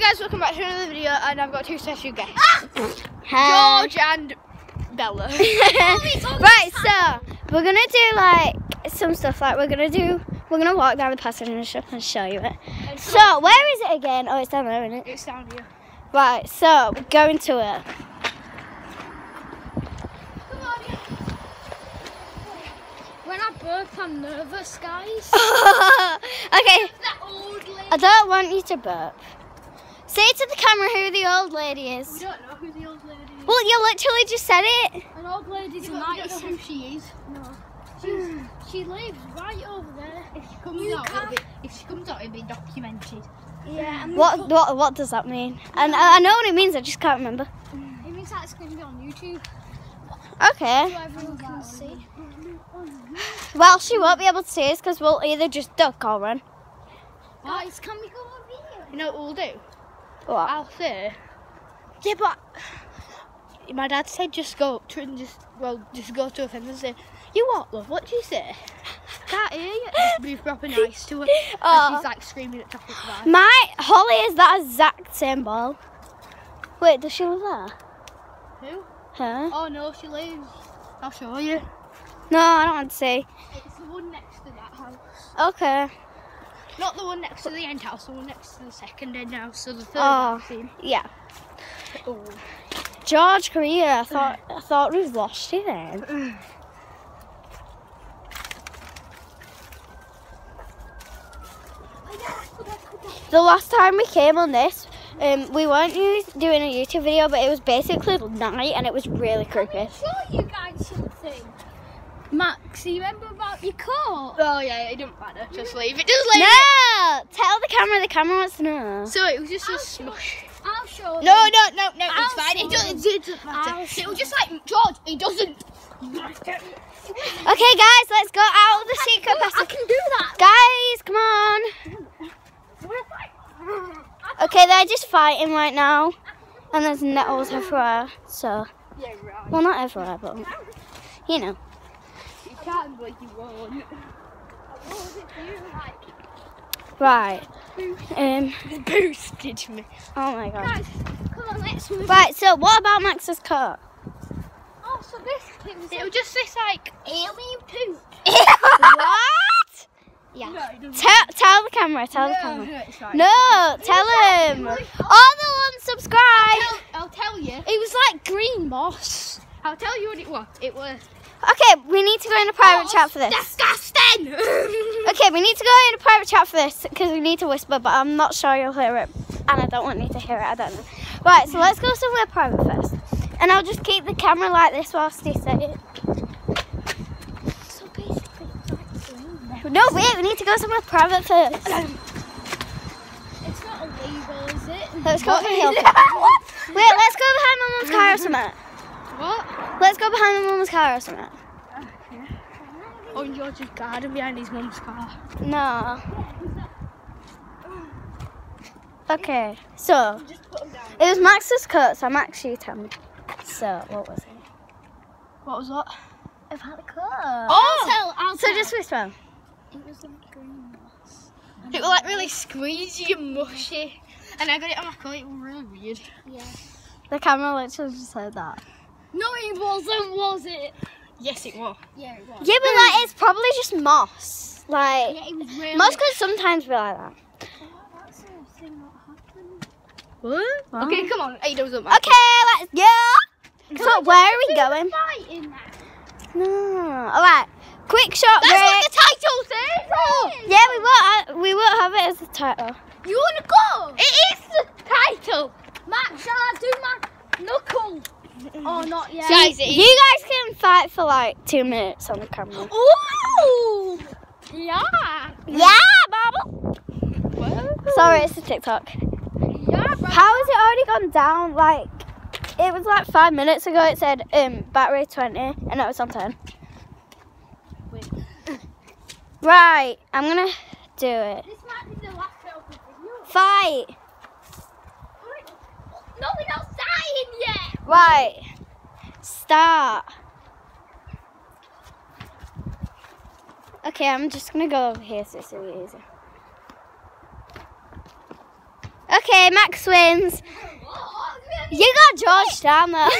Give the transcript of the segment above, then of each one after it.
Hi guys, welcome back to another video, and I've got two special guests, Hi. George and Bella. right, so we're gonna do like some stuff. Like we're gonna do, we're gonna walk down the passage and show, and show you it. So where is it again? Oh, it's down there, isn't it? it's down here. Right. So we're going to it. When I burp, I'm nervous, guys. okay. that old lady. I don't want you to burp. Say to the camera who the old lady is. We don't know who the old lady is. Well, you literally just said it. An old lady's Yeah, a but we don't know who she is. No. She's, she lives right over there. If she comes You out, it'll be, if she comes out, it'll be documented. Yeah. And What what what does that mean? And I, I know what it means. I just can't remember. It means that it's going to be on YouTube, Okay. so everyone can see. Well, she won't be able to see us because we'll either just duck or run. Guys, can we go over here? You know what we'll do? What? I'll say, yeah, but my dad said just go up to and just, well, just go to her friend and say, you what, love? What do you say? Can't hear you. Just be proper nice to her. Oh. And she's like screaming at top of her. My Holly is that exact same ball. Wait, does she live there? Who? Huh? Oh no, she lives. I'll show you. No, I don't want to see. It's the one next to that house. Okay. Not the one next to the end house, the one next to the second end house, so the third Oh. house in. Yeah. Oh. George Korea. I thought I thought we've lost you then. The last time we came on this, um, we weren't doing a YouTube video, but it was basically night and it was really creepy. show you guys something. Max, do you remember about your coat? Oh yeah, it didn't matter. Just leave it. Just leave it. No! Tell the camera. The camera wants to know. So it was just a I'll smush. I'll show No, you. no, no, no. I'll It's fine. It doesn't, it doesn't matter. I'll It was just like George. It doesn't. Okay, guys, let's go out of the secret I passage. can do that. Guys, come on. Okay, they're just fighting right now, and there's nettles everywhere. So, Yeah, right. well, not everywhere, but you know. You can, but you won't. Right. Um. Boosted me. Oh my god. Guys, come on, let's move. Right. So, what about Max's car? Oh, so this was It was just this like. alien poop. what? Yeah. No. Tell tell the camera. Tell the camera. no, it's. No, tell him. All the unsubscribe. I'll tell you. It was like green moss. I'll tell you what it was. It was. Okay, we need to go in a private chat for this. Disgusting. Okay, we need to go in a private chat for this because we need to whisper, but I'm not sure you'll hear it, and I don't want you to hear it. I don't know. Right, so let's go somewhere private first, and I'll just keep the camera like this whilst you say it. So basically. No, wait, we need to go somewhere private first. It's not illegal, is it? Let's go the hill. Wait, let's go behind my mum's car or something. What? Let's go behind my mum's car or something. Oh, and George's garden behind his mum's car. No. Okay, so Just put down. it was Max's coat, so Max, you tell me. So what was it? What was that? About the coat. Oh! I'll tell. I'll So tell. just whisper. It was like green moss. It was like really squeezy and mushy. And I got it on my coat. It was really weird. Yeah. The camera literally just said that. No, it wasn't, was it? Yes, it was. Yeah, it was. Yeah, but like it's probably just moss. Like Yeah, it was really. moss could sometimes be like that. That's the thing that happened. What? What? Okay, come on. It doesn't matter. Okay, let's go. So where are we going? No. All right. Quick shot That's break. what the title says. yeah, we won't. uh, We won't have it as the title. You wanna go? It is the title. Matt, shall I do my knuckle? Oh, not yet. Guys, it is. You guys can fight for like two minutes on the camera. Ooh! Yeah! Yeah, Bubble. Sorry, it's a TikTok. Yeah, bro. How has it already gone down? Like, it was like five minutes ago. It said um battery twenty, and now it's on ten. Wait. Right, I'm gonna do it. This might Right. Start. Okay, I'm just gonna go over here so it's really easy. Okay, Max wins. You got George down there.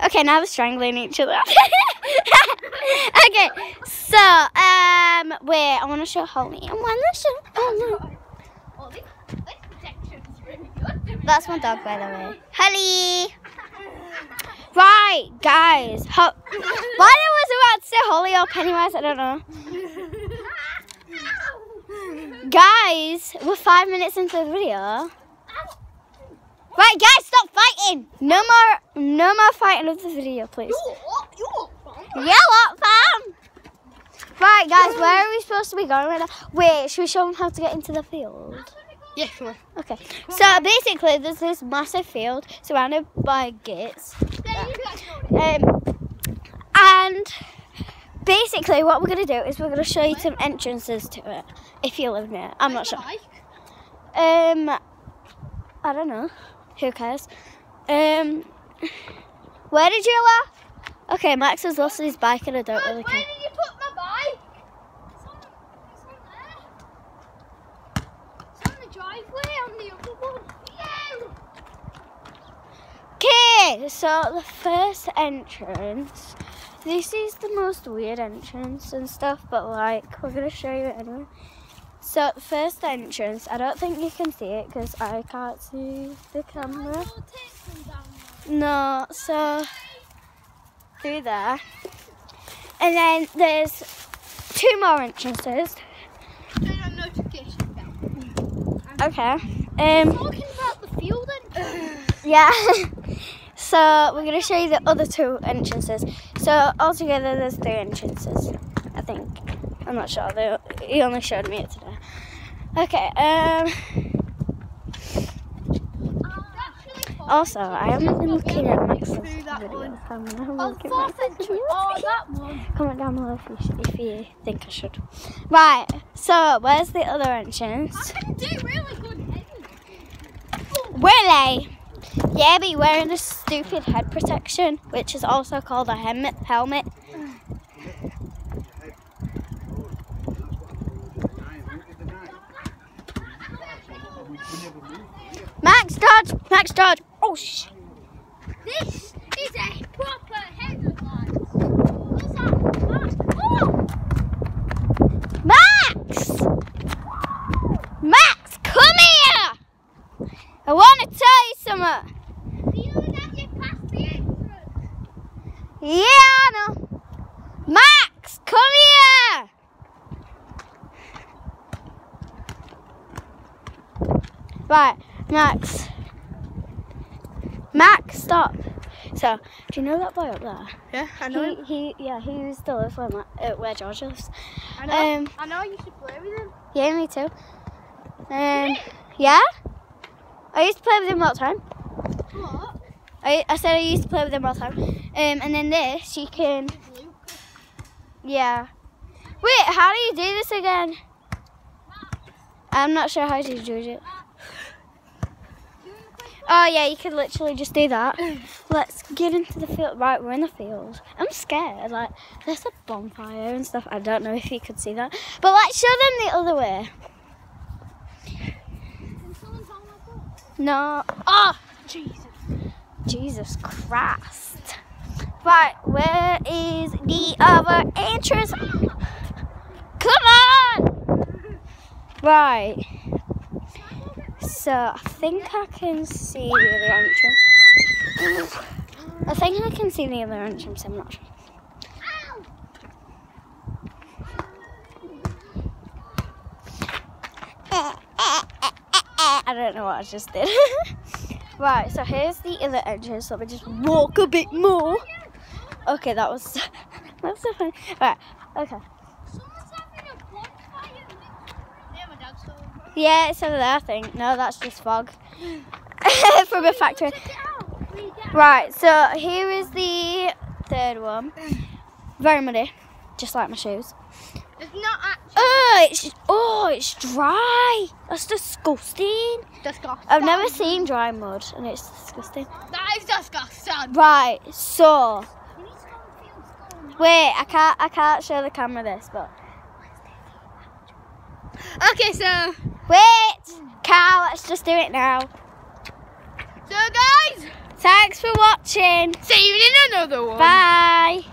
Okay, now they're strangling each other. okay, so um, wait, I want to show Holly. I want to show Holly. Oh, this, this protection's really good. That's my dog, by the way. Holly. Right, guys. Ho- Why I was about to say Holly or Pennywise? I don't know. Guys, we're five minutes into the video. Right, guys, stop fighting. No more, no more fighting of the video, please. Yeah, what, fam? Right, guys, where are we supposed to be going right now? Wait, should we show them how to get into the field? Yeah, sure. Okay. So basically, there's this massive field surrounded by gates. Um, and basically, what we're going to do is we're going to show you some entrances to it if you live near. I'm not sure. Um, I don't know. Who cares? Um, where did you laugh? Okay, Max has lost his bike and I don't really care. did you put my bike? It's on, it's on there. It's on the driveway on the other one. Yeah. Okay, so the first entrance. This is the most weird entrance and stuff, but like we're gonna show you anyway. So the first entrance, I don't think you can see it because I can't see the camera. I'll take them down there. No, so through there, and then there's two more entrances. Turn on notification bell. Okay. Um. Talking about the field entrance. Yeah. So we're gonna show you the other two entrances. So altogether, there's three entrances. I think. I'm not sure. They, he only showed me it today. Okay. Um. Also, I haven't been looking at Max's Through video. one. I'm gonna Oh, at fourth Max's entrance. Oh, that. Comment down below if you, if you think I should. Right. So where's the other entrance? I can do really good heading. Yeah, but you're wearing a stupid head protection, which is also called a helmet. Helmet. Max dodge. Max dodge. Oh sh. This is a proper headline. What's that? Oh! Max. Max, come here. I want to tell you something. Do you know that you passed the entrance? Yeah, I know. Max, come here. Right, Max. Max, stop. So, do you know that boy up there? Yeah, I know. him. He, he, yeah, he used to live where, uh, where George lives. I know. Um, I know. You should play with him. yeah, me too. Um, yeah. I used to play with him all the time. What? I, I said I used to play with him all the time. Um, and then this, you can, yeah. Wait, how do you do this again? I'm not sure how to do it. Oh yeah, you could literally just do that. Let's get into the field. Right, we're in the field. I'm scared. Like, there's a bonfire and stuff. I don't know if you could see that. But let's show them the other way. Can someone tell my book? No. Oh, Jesus. Jesus Christ. Right, where is the other entrance? Come on! Right. So, I think I can see the other entrance. I think I can see the other entrance, I'm not sure. I don't know what I just did. right, so here's the other entrance. Let me just walk a bit more. Okay, that was that's so funny. Right, okay. Someone's having a bonfire. Yeah, my dad's still. Yeah, it's over there, I think. No, that's just fog from a factory. Check it out. Read it. Right, so here is the third one. Very muddy, just like my shoes. It's not actually. Oh, it's oh, it's dry. That's disgusting. Disgusting. I've never seen dry mud, and it's disgusting. That is disgusting. Right, so You need to go and feel what's going on. wait, I can't, I can't show the camera this, but Okay, so Wait, Carl, let's just do it now. so guys, Thanks for watching. see you in another one. Bye.